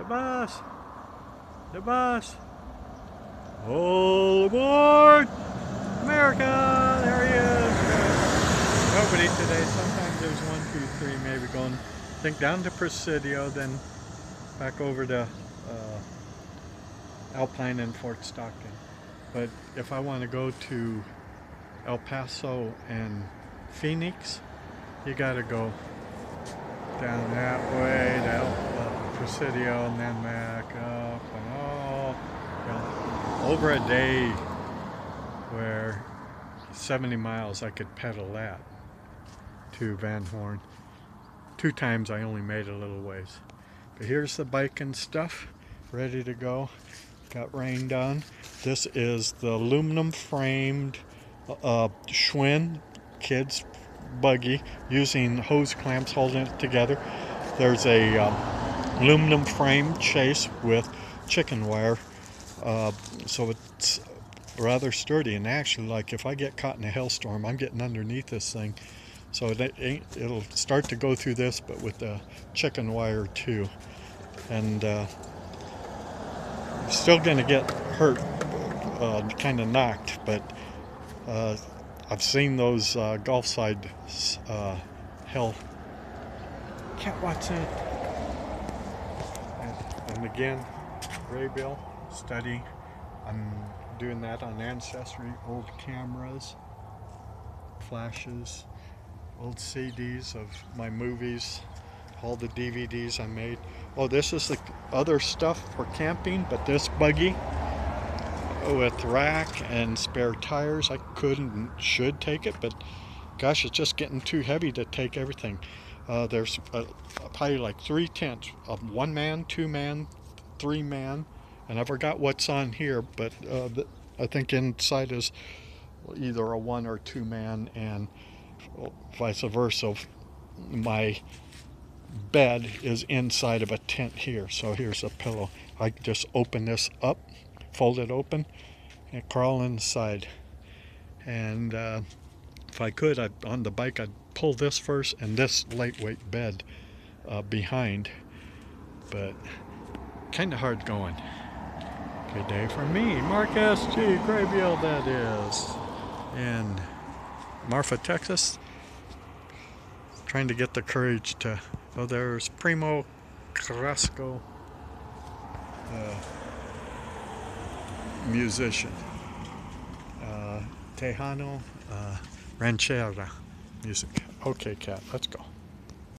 The bus. The bus. All aboard! America! There he is! Nobody today. Sometimes there's one, two, three, maybe going, I think down to Presidio, then back over to uh, Alpine and Fort Stockton. But if I want to go to El Paso and Phoenix, you got to go down that way to El, Presidio and then back up and all down. over a day where 70 miles I could pedal that to Van Horn. Two times I only made a little ways. But here's the bike and stuff ready to go. Got rain done. This is the aluminum framed uh, Schwinn kids buggy using hose clamps holding it together. There's a um, aluminum frame chase with chicken wire. Uh, so it's rather sturdy and actually like if I get caught in a hailstorm I'm getting underneath this thing. So it it'll start to go through this but with the chicken wire too. And uh, still gonna get hurt uh, kind of knocked but uh, I've seen those uh, Gulf side uh, hell Cat watch and, and again Graybeal study I'm doing that on Ancestry old cameras flashes old CDs of my movies all the DVDs I made oh this is the other stuff for camping but this buggy oh, with rack and spare tires. I couldn't, should take it, but gosh, it's just getting too heavy to take everything. Uh, there's uh, probably like three tents of one man, two man, three man, and I forgot what's on here, but uh, I think inside is either a one or two man, and vice versa. My bed is inside of a tent here, so here's a pillow. I just open this up fold it open and crawl inside. And uh, if I could, I'd, on the bike, I'd pull this first and this lightweight bed uh, behind. But kind of hard going. Good day for me, Mark S.G. Graybeal that is. In Marfa, Texas. Trying to get the courage to, oh there's Primo Carrasco. Uh, musician. Uh, Tejano uh, Ranchera music. Okay, cat, let's go.